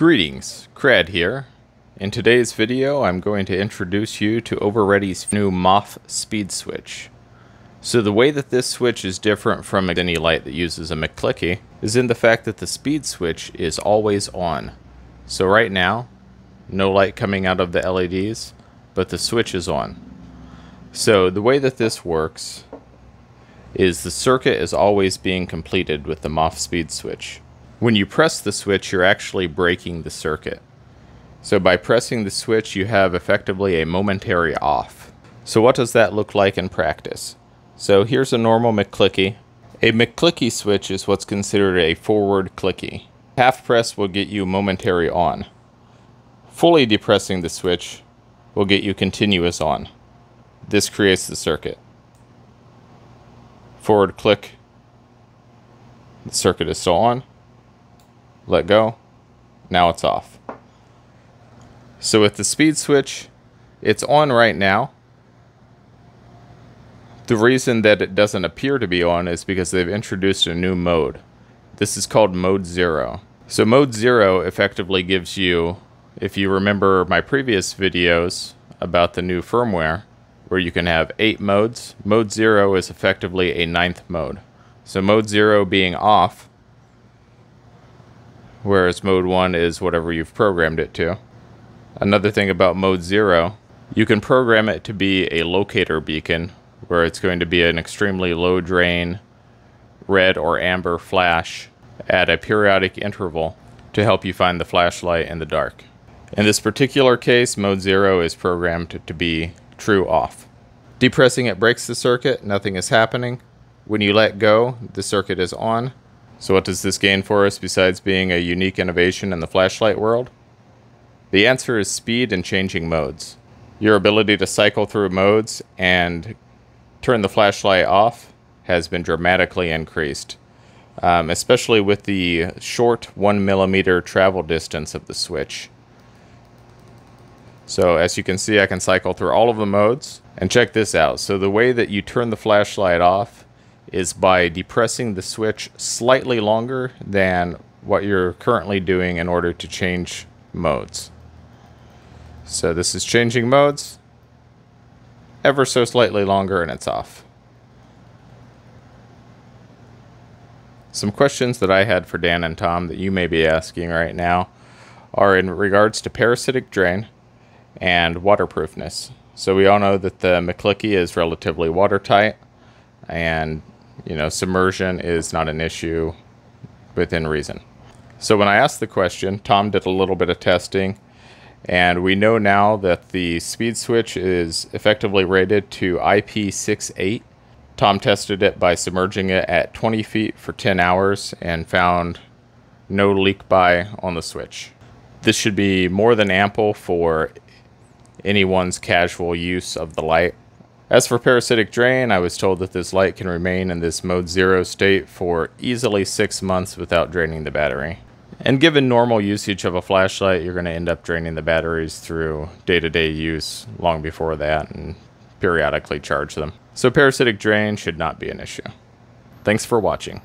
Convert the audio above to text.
Greetings, Crad here. In today's video, I'm going to introduce you to Oveready's new MOF speed switch. So the way that this switch is different from any light that uses a McClicky is in the fact that the speed switch is always on. So right now, no light coming out of the LEDs, but the switch is on. So the way that this works is the circuit is always being completed with the MOF speed switch. When you press the switch, you're actually breaking the circuit. So by pressing the switch, you have effectively a momentary off. So what does that look like in practice? So here's a normal McClicky. A McClicky switch is what's considered a forward clicky. Half press will get you momentary on. Fully depressing the switch will get you continuous on. This creates the circuit. Forward click, the circuit is still on. Let go, now it's off. So with the speed switch, it's on right now. The reason that it doesn't appear to be on is because they've introduced a new mode. This is called mode zero. So mode zero effectively gives you, if you remember my previous videos about the new firmware, where you can have eight modes, mode zero is effectively a ninth mode. So mode zero being off, whereas mode one is whatever you've programmed it to. Another thing about mode 0, you can program it to be a locator beacon, where it's going to be an extremely low drain, red or amber flash at a periodic interval to help you find the flashlight in the dark. In this particular case, mode 0 is programmed to be true off. Depressing it breaks the circuit, nothing is happening. When you let go, the circuit is on. So what does this gain for us besides being a unique innovation in the flashlight world? The answer is speed and changing modes. Your ability to cycle through modes and turn the flashlight off has been dramatically increased, um, especially with the short one millimeter travel distance of the switch. So as you can see, I can cycle through all of the modes. And check this out. So the way that you turn the flashlight off is by depressing the switch slightly longer than what you're currently doing in order to change modes. So this is changing modes. Ever so slightly longer and it's off. Some questions that I had for Dan and Tom that you may be asking right now are in regards to parasitic drain and waterproofness. So we all know that the McClicky is relatively watertight and you know submersion is not an issue within reason. So when I asked the question, Tom did a little bit of testing and we know now that the speed switch is effectively rated to IP68. Tom tested it by submerging it at 20 feet for 10 hours and found no leak by on the switch. This should be more than ample for anyone's casual use of the light. As for parasitic drain, I was told that this light can remain in this mode zero state for easily six months without draining the battery. And given normal usage of a flashlight, you're going to end up draining the batteries through day-to-day use long before that and periodically charge them. So parasitic drain should not be an issue. Thanks for watching.